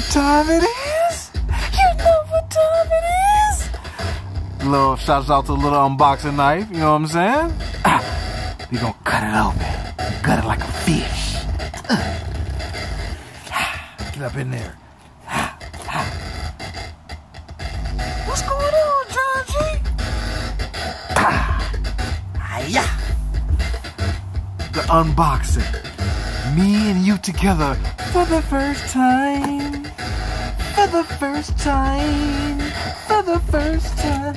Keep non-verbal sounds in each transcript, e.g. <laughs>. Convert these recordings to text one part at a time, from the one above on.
what time it is. You know what time it is. Little shouts out to the little unboxing knife. You know what I'm saying? <clears throat> Ah, we gonna cut it open. Cut it like a fish. Ah, <sighs> get up in there. Ah, <sighs> What's going on, John G? <sighs> The unboxing. Me and you together for the first time. For the first time. For the first time.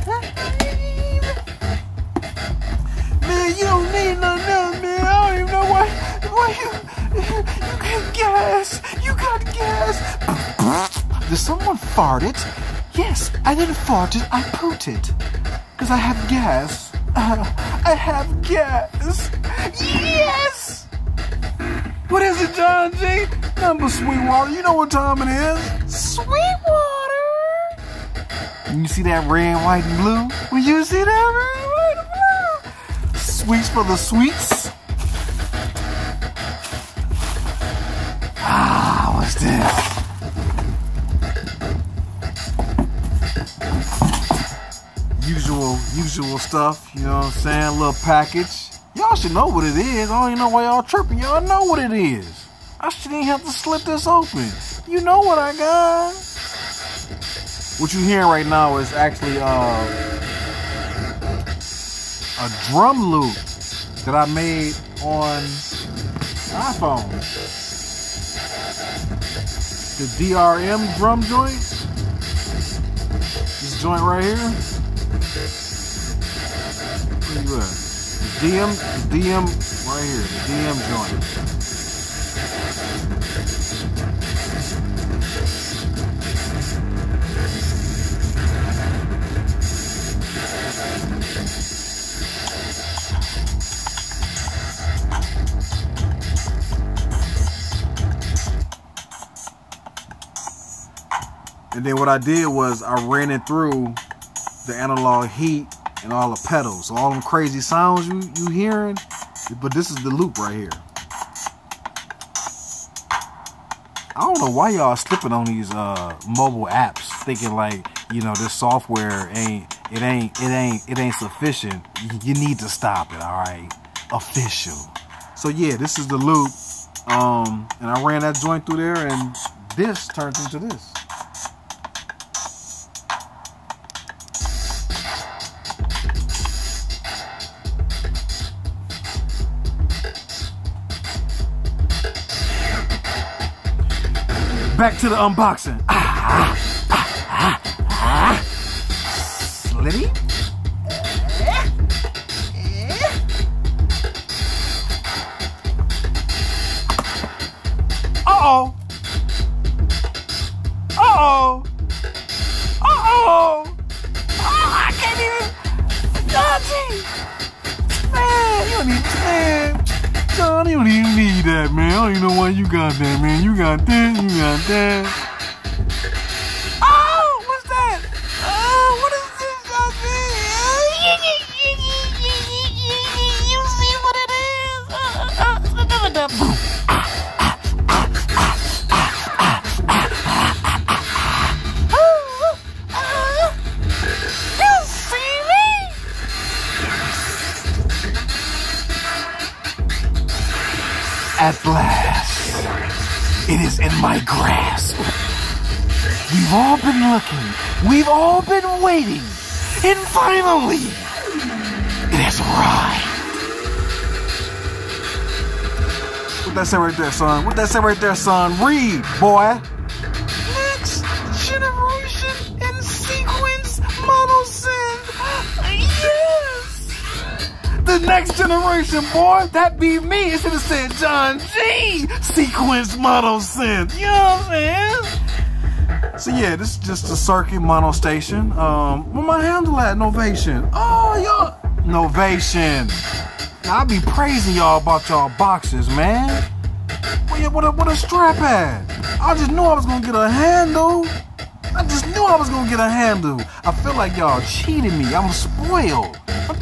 Man, you don't need nothing else, man. I don't even know why. Why you. You got gas. You got gas. Did someone fart it? Yes, I didn't fart it. I pooped it. Because I have gas. Uh, <laughs> I have gas. Yes! What is it, John G? Number Sweetwater. You know what time it is. Sweetwater. You see that red, white, and blue? Will you see that red, white, and blue? Sweets for the sweets. Ah, what's this? Usual, usual stuff. You know what I'm saying? A little package. Y'all should know what it is. I don't even know why y'all tripping. Y'all know what it is. I shouldn't have to slip this open. You know what I got. What you're hearing right now is actually uh, a drum loop that I made on iPhone. The DRM drum joint. This joint right here. You at? The DM, the DM right here, the DM joint. And then what I did was I ran it through the analog heat and all the pedals. All them crazy sounds you you hearing, but this is the loop right here. I don't know why y'all slipping on these uh, mobile apps, thinking like you know this software ain't it ain't it ain't it ain't sufficient. You, you need to stop it. All right, official. So yeah, this is the loop, um, and I ran that joint through there, and this turns into this. Back to the unboxing. Ah, ah, ah, ah. Slitty. Uh-oh. Uh-oh. Uh-oh. Oh, I can't even. Dodgy. Man, you don't need, man. You don't even need that, man. I don't even know why you got that, man. You got that, you got that. We've all been looking, we've all been waiting, and finally, it has arrived. What that say right there, son? What that say right there, son? Read, boy. Next generation in sequence monosynth. Yes. The next generation, boy, that be me. It should have said John G. Sequence mono synth. You know what I'm saying? So yeah, this is just a circuit mono station. Um, where my handle at? Novation. Oh, y'all. Novation. I be praising y'all about y'all boxes, man. Where, what, a, what a strap at? I just knew I was gonna get a handle. I just knew I was gonna get a handle. I feel like y'all cheated me. I'm spoiled.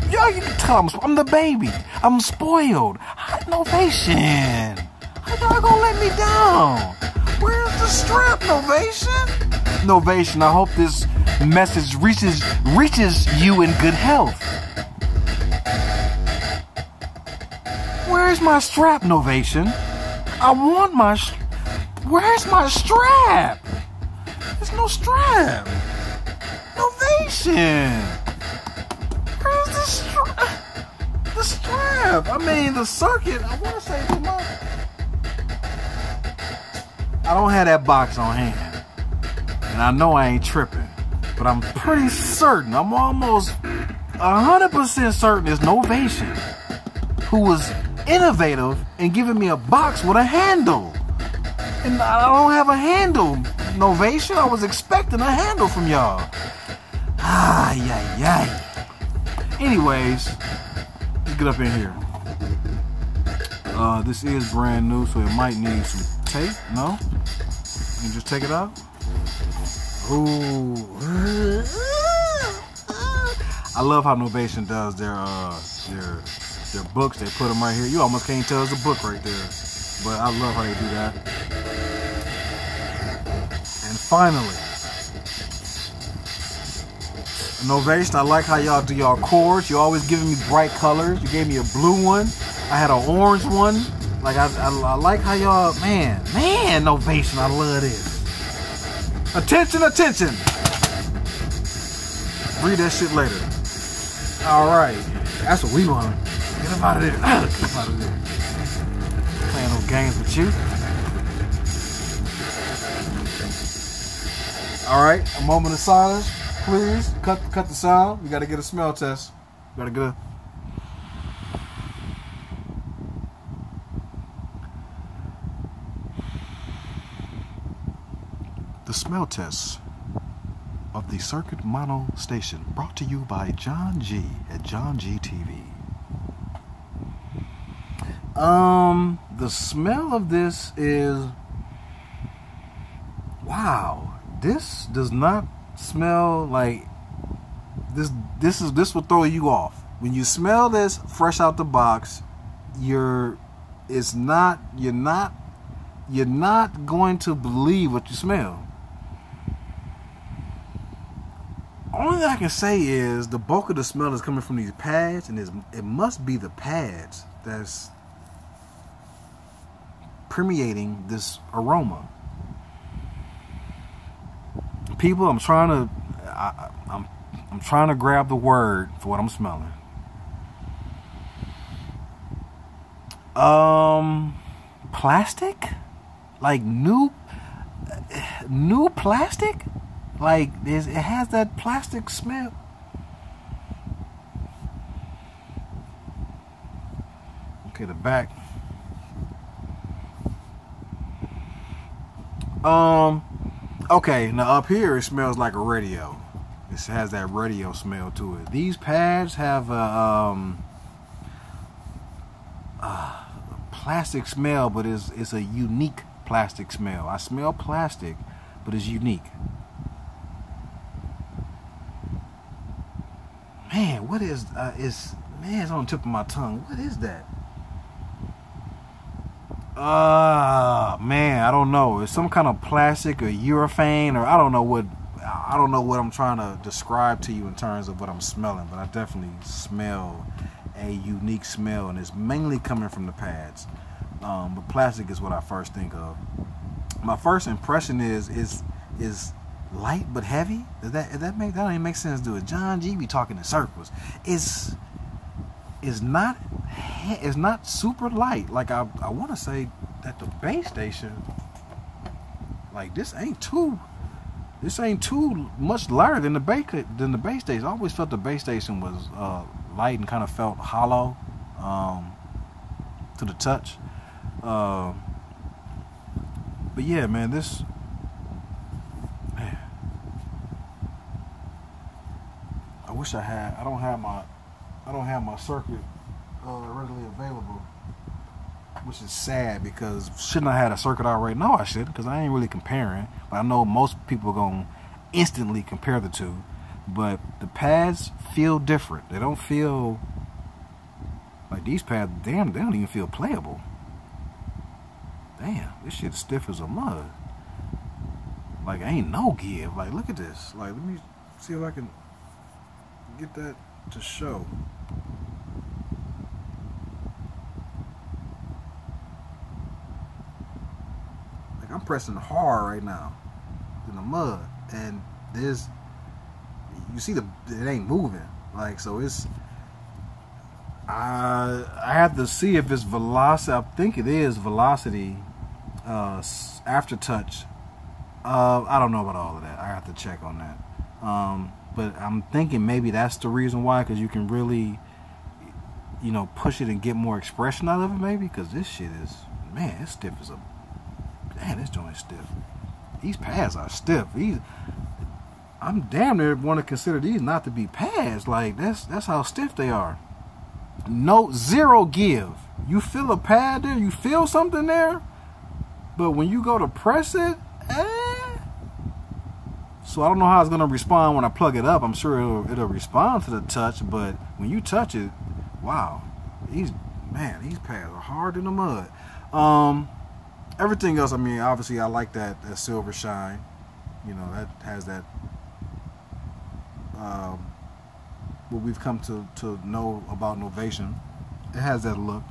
Y'all, you can tell I'm, I'm the baby. I'm spoiled. Novation. How y'all gonna let me down? Strap, Novation? Novation, I hope this message reaches reaches you in good health. Where's my strap, Novation? I want my. Where's my strap? There's no strap. Novation. Where's the strap? The strap. I mean, the circuit. I want to say I don't have that box on hand. And I know I ain't tripping. But I'm pretty certain, I'm almost 100% certain it's Novation who was innovative in giving me a box with a handle. And I don't have a handle, Novation. I was expecting a handle from y'all. Ah, yeah, yeah. Anyways, let's get up in here. Uh, this is brand new, so it might need some tape. No? You can just take it out? Ooh. I love how Novation does their uh their their books. They put them right here. You almost can't tell it's a book right there. But I love how they do that. And finally, Novation, I like how y'all do y'all chords. You're always giving me bright colors. You gave me a blue one. I had an orange one. Like I, I, I like how y'all, man, man, Novation. I love this. Attention, attention. Read that shit later. All right, that's what we want. Get him out of there. <clears throat> Get out of there. Playing no games with you. All right, a moment of silence, please. Cut, cut the sound. We got to get a smell test. Got to get a. smell test of the Circuit Mono Station brought to you by John G at John G TV. Um, the smell of this is wow. This does not smell like this. This is this will throw you off when you smell this fresh out the box. You're it's not you're not you're not going to believe what you smell. Only thing I can say is the bulk of the smell is coming from these pads, and it must be the pads that's permeating this aroma. People, I'm trying to, I, I'm, I'm trying to grab the word for what I'm smelling. Um, plastic, like new, new plastic. Like it has that plastic smell. Okay, the back. Um, okay, now up here it smells like a radio. It has that radio smell to it. These pads have a um, a plastic smell, but it's it's a unique plastic smell. I smell plastic, but it's unique. Man, what is uh, is man? It's on the tip of my tongue. What is that? Uh man, I don't know. It's some kind of plastic or urethane or I don't know what I don't know what I'm trying to describe to you in terms of what I'm smelling, but I definitely smell a unique smell and it's mainly coming from the pads. Um, but plastic is what I first think of. My first impression is is is light but heavy. Does that that make that don't even make sense? Do it? John G be talking in circles. It's is not it's not super light. Like I I want to say that the Bass Station, like this ain't too this ain't too much lighter than the base than the Bass Station. I always felt the Bass Station was uh, light and kind of felt hollow um, to the touch. Uh, but yeah, man, this wish I had. I don't have my. I don't have my circuit uh, readily available, which is sad because shouldn't I had a circuit already? No, I shouldn't because I ain't really comparing. But I know most people gonna instantly compare the two, but the pads feel different. They don't feel like these pads. Damn, they don't even feel playable. Damn, this shit's stiff as a mud. Like I ain't no give. Like look at this. Like let me see if I can get that to show. Like I'm pressing hard right now in the mud, and there's you see the it ain't moving. Like so it's. I I have to see if it's velocity. I think it is velocity. Uh, after touch. Uh, I don't know about all of that. I have to check on that. Um, but I'm thinking maybe that's the reason why, because you can really, you know, push it and get more expression out of it. Maybe because this shit is man, it's stiff as a man. This joint stiff. These pads are stiff. These I'm damn near want to consider these not to be pads. Like that's that's how stiff they are. No zero give. You feel a pad there, you feel something there, but when you go to press it, eh. So I don't know how it's gonna respond when I plug it up. I'm sure it'll it'll respond to the touch, but when you touch it, wow, these man, these pads are hard in the mud. Um, everything else, I mean, obviously I like that that silver shine. You know, that has that um, what we've come to, to know about Novation. It has that look,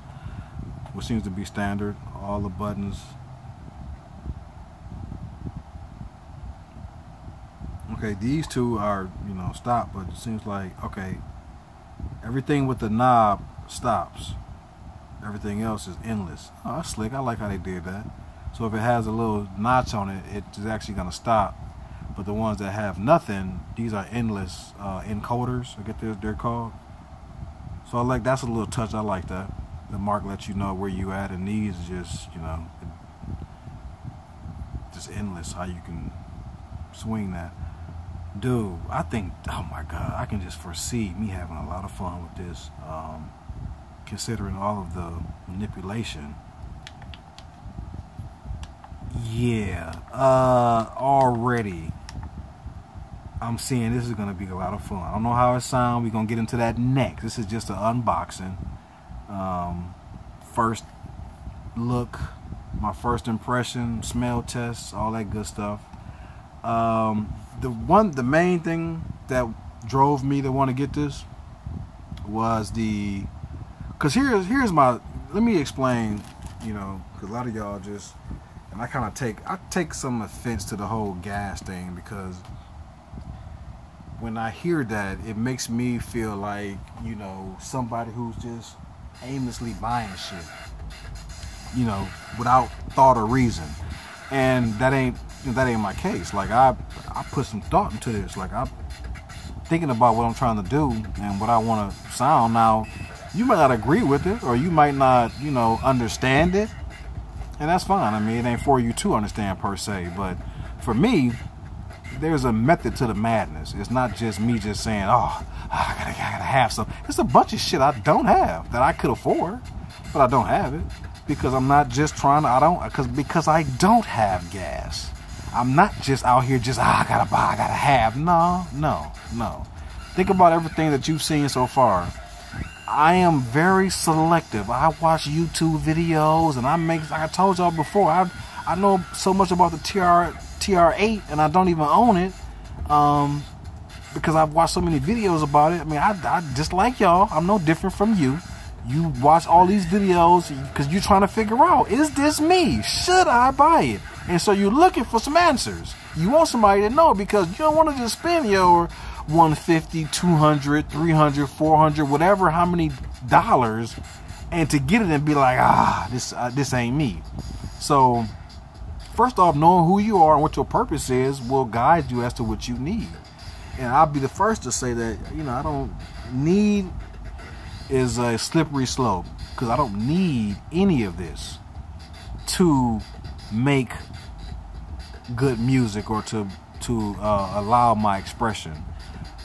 which seems to be standard. All the buttons. Okay, these two are, you know, stop, but it seems like, okay, everything with the knob stops. Everything else is endless. Oh, that's slick. I like how they did that. So if it has a little notch on it, it's actually going to stop but the ones that have nothing, these are endless uh, encoders. I get this, they're called. So I like that's a little touch. I like that. The mark lets you know where you at, and these just you know, just endless how you can swing that. Dude, I think oh my god, I can just foresee me having a lot of fun with this. Um, considering all of the manipulation yeah uh already I'm seeing this is going to be a lot of fun. I don't know how it sounds. We're going to get into that next. This is just an unboxing. Um, first look, my first impression, smell tests, all that good stuff. Um, the one, the main thing that drove me to want to get this was the, cause here's here's my. Let me explain. You know, cause a lot of y'all just, and I kind of take I take some offense to the whole gas thing because when I hear that, it makes me feel like, you know, somebody who's just aimlessly buying shit, you know, without thought or reason. And that ain't that ain't my case. Like I I put some thought into this. Like I'm thinking about what I'm trying to do and what I want to sound. Now, you might not agree with it or you might not, you know, understand it. And that's fine. I mean, it ain't for you to understand per se, but for me, there's a method to the madness. It's not just me just saying, oh, I gotta, I gotta have some. It's a bunch of shit I don't have that I could afford, but I don't have it because I'm not just trying to. I don't because because I don't have gas. I'm not just out here just ah, I gotta buy, I gotta have. No, no, no. Think about everything that you've seen so far. I am very selective. I watch YouTube videos and I make like I told y'all before, I I know so much about the TR TR8 and I don't even own it um, because I've watched so many videos about it. I mean, I, I just like y'all. I'm no different from you. You watch all these videos because you're trying to figure out is this me? Should I buy it? And so you're looking for some answers. You want somebody to know because you don't want to just spend your 150, 200, 300, 400, whatever, how many dollars, and to get it and be like, ah, this uh, this ain't me. So first off, knowing who you are and what your purpose is will guide you as to what you need. And I'll be the first to say that, you know, I don't need is a slippery slope because I don't need any of this to make good music or to to uh, allow my expression.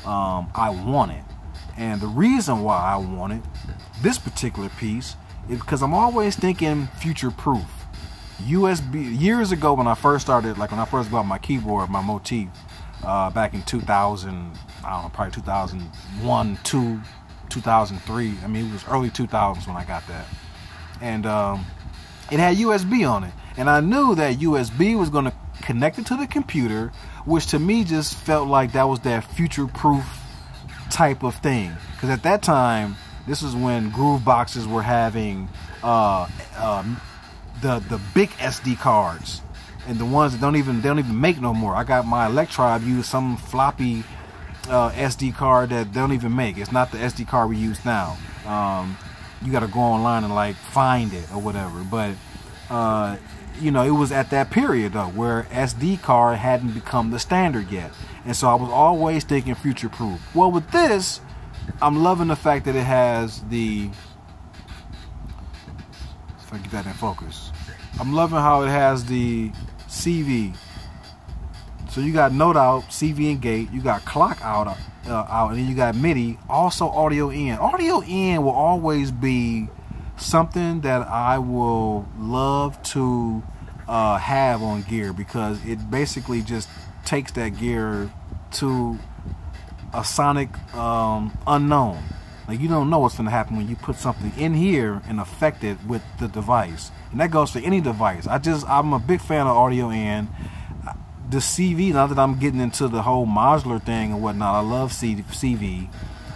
Um, I want it, and the reason why I want it, this particular piece, is because I'm always thinking future proof. USB years ago when I first started, like when I first got my keyboard, my motif, uh, back in 2000. I don't know, probably 2001, 2, 2003. I mean, it was early 2000s when I got that, and um, it had USB on it, and I knew that USB was going to connect it to the computer, which to me just felt like that was that future-proof type of thing. Because at that time, this is when groove boxes were having uh, um, the the big SD cards and the ones that don't even they don't even make no more. I got my Electribe used some floppy uh, SD card that they don't even make. It's not the SD card we use now. Um, you got to go online and like find it or whatever. But uh, you know, it was at that period though where SD card hadn't become the standard yet, and so I was always thinking future proof. Well, with this, I'm loving the fact that it has the. If I get that in focus, I'm loving how it has the CV. So you got note out, CV and gate. You got clock out, uh, out, and then you got MIDI. Also audio in. Audio in will always be something that I will love to uh, have on gear because it basically just takes that gear to a sonic um, unknown. Like you don't know what's going to happen when you put something in here and affect it with the device, and that goes for any device. I just I'm a big fan of audio in the CV. Now that I'm getting into the whole modular thing and whatnot, I love CV.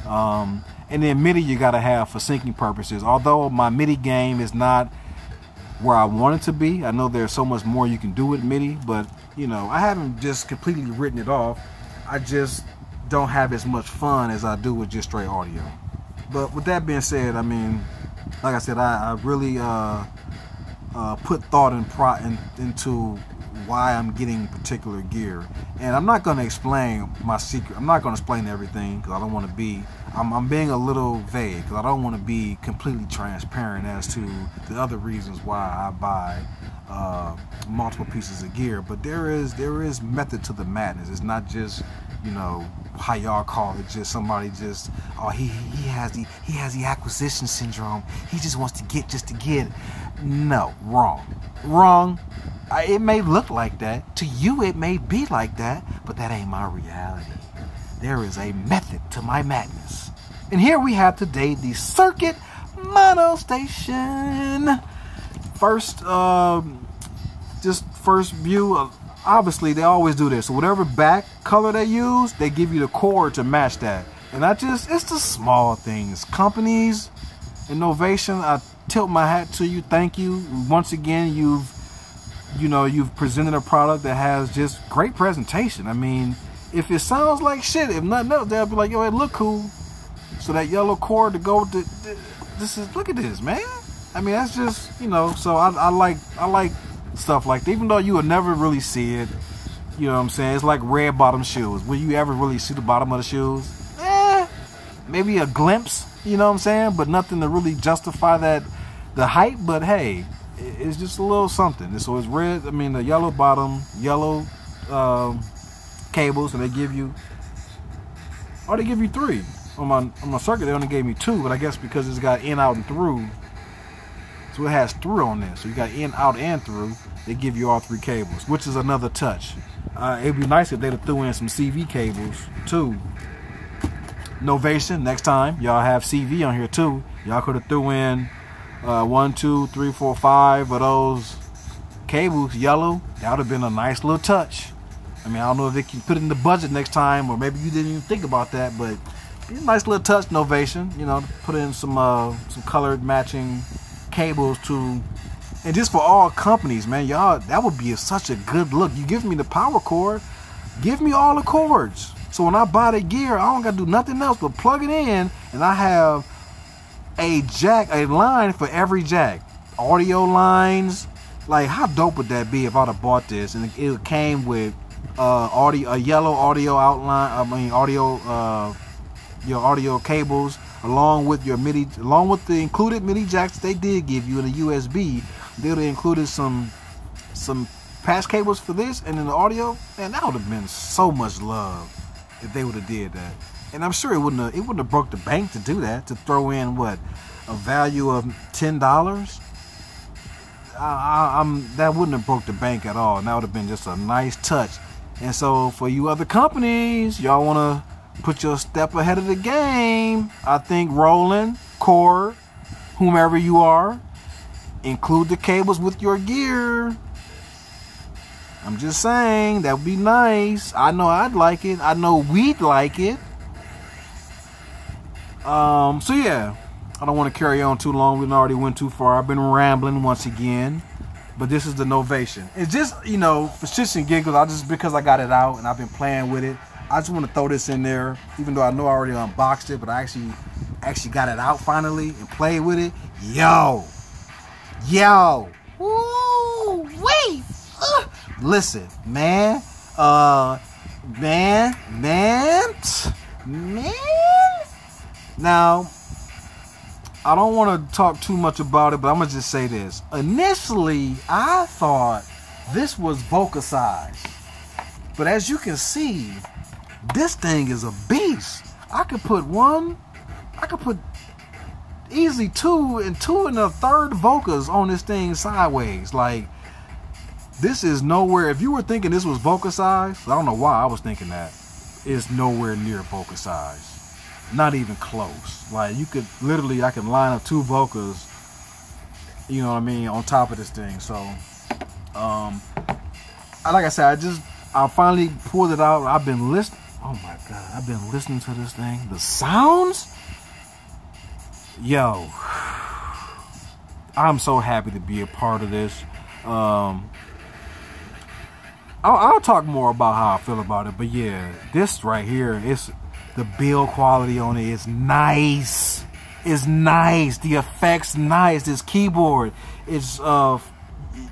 Um, and then MIDI you got to have for syncing purposes. Although my MIDI game is not where I want it to be, I know there's so much more you can do with MIDI, but you know I haven't just completely written it off. I just don't have as much fun as I do with just straight audio. But with that being said, I mean, like I said, I, I really uh, uh, put thought and pro in, into why I'm getting particular gear. And I'm not going to explain my secret. I'm not going to explain everything because I don't want to be. I'm, I'm, being a little vague because I don't want to be completely transparent as to the other reasons why I buy uh, multiple pieces of gear. But there is there is method to the madness. It's not just you know how y'all call it just somebody just oh he he has the he has the acquisition syndrome. He just wants to get just to get no wrong. Wrong. It may look like that. To you it may be like that but that ain't my reality there is a method to my madness and here we have today the circuit mono station first um just first view of obviously they always do this. So whatever back color they use, they give you the cord to match that. And I just, it's the small things. Companies, innovation, I tilt my hat to you. Thank you. Once again, you've, you know, you've presented a product that has just great presentation. I mean, if it sounds like shit, if nothing else, they'll be like, yo, it look cool. So that yellow cord to go the, this is, look at this, man. I mean, that's just, you know, so I, I like, I like stuff like that. Even though you would never really see it, you know what I'm saying? It's like red bottom shoes. Will you ever really see the bottom of the shoes? Eh, maybe a glimpse, you know what I'm saying? But nothing to really justify that the height. But hey, it's just a little something. So it's red. I mean, the yellow bottom, yellow um, cables, and they give you. Or they give you three. On my on my circuit, they only gave me two, but I guess because it's got in, out, and through, so it has through on this. So you got in, out, and through. They give you all three cables, which is another touch. Uh, it'd be nice if they'd have threw in some CV cables too. Novation, next time y'all have CV on here too. Y'all could have threw in uh, one, two, three, four, five of those cables yellow. That would have been a nice little touch. I mean, I don't know if they can put it in the budget next time, or maybe you didn't even think about that, but a nice little touch, Novation. You know, put in some uh, some colored matching cables to and just for all companies, man, y'all, that would be a, such a good look. You give me the power cord, give me all the cords. So when I buy the gear, I don't got to do nothing else but plug it in, and I have a jack, a line for every jack. Audio lines. Like, how dope would that be if I'd have bought this and it came with uh, audio, a yellow audio outline, I mean, audio, uh, your audio cables, along with your MIDI, along with the included MIDI jacks they did give you in a USB. They'd have included some some patch cables for this and in the audio, and that would have been so much love if they would have did that. And I'm sure it wouldn't have, it wouldn't have broke the bank to do that to throw in what a value of ten dollars. I, am that wouldn't have broke the bank at all, and that would have been just a nice touch. And so for you other companies, y'all want to put your step ahead of the game. I think Roland, Korg, whomever you are, include the cables with your gear. I'm just saying that would be nice. I know I'd like it. I know we'd like it. Um, so yeah, I don't want to carry on too long. We already went too far. I've been rambling once again, but this is the Novation. It's just you know for shits and giggles. I just because I got it out and I've been playing with it. I just want to throw this in there, even though I know I already unboxed it, but I actually actually got it out finally and played with it. Yo, yo, woo, wait. Uh, listen, man, uh, man, man, man. Now, I don't want to talk too much about it, but I'm gonna just say this. Initially, I thought this was Volca size, but as you can see, this thing is a beast. I could put one, I could put easily two and two and a third Volcas on this thing sideways. Like this is nowhere. If you were thinking this was Volca size, I don't know why I was thinking that. It's nowhere near Volca size not even close. Like you could literally, I can line up two Volcas, you know what I mean, on top of this thing. So, um, like I said, I just, I finally pulled it out. I've been listening. Oh my god, I've been listening to this thing. The sounds, yo, <sighs> I'm so happy to be a part of this. Um, I'll, I'll talk more about how I feel about it, but yeah, this right here, it's the build quality on it is nice. It's nice. The effects nice. This keyboard is uh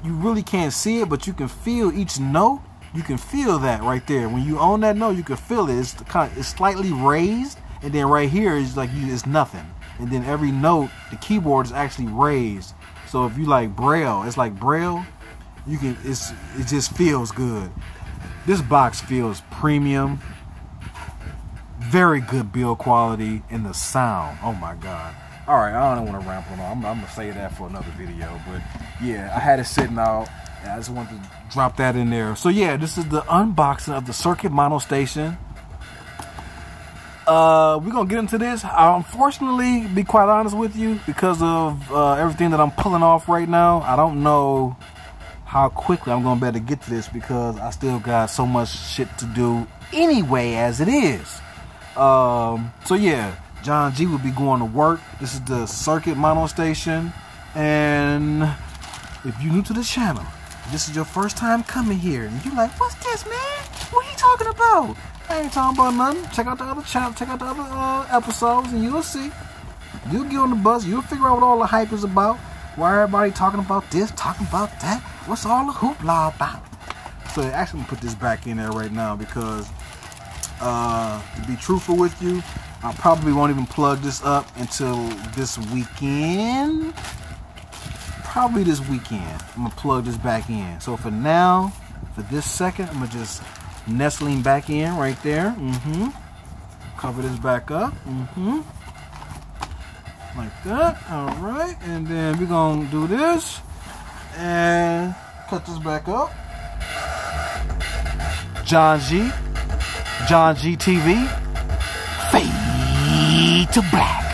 you really can't see it, but you can feel each note. You can feel that right there. When you own that note, you can feel it. It's kind of, it's slightly raised, and then right here is like you, it's nothing. And then every note, the keyboard is actually raised. So if you like braille, it's like braille. You can. It's it just feels good. This box feels premium very good build quality and the sound. Oh my god. All right, I don't want to ramble on. I'm, I'm, gonna say that for another video, but yeah, I had it sitting out. I just wanted to drop that in there. So yeah, this is the unboxing of the Circuit Mono Station. Uh, we're gonna get into this. I, unfortunately, be quite honest with you, because of uh, everything that I'm pulling off right now, I don't know how quickly I'm gonna be able to get to this because I still got so much shit to do anyway as it is. Um, so yeah, John G will be going to work. This is the Circuit Mono Station. And if you're new to the channel, this is your first time coming here, and you're like, what's this, man? What are you talking about? I ain't talking about nothing. Check out the other channel, check out the other uh, episodes, and you'll see. You'll get on the bus, you'll figure out what all the hype is about. Why everybody talking about this, talking about that. What's all the hoopla about? So actually, put this back in there right now because uh, to be truthful with you, I probably won't even plug this up until this weekend. Probably this weekend. I'm gonna plug this back in. So for now, for this second, I'm gonna just nestling back in right there. Mm-hmm. Cover this back up. Mm-hmm. Like that. All right. And then we're gonna do this and cut this back up. John G. John GTV. Fade to black.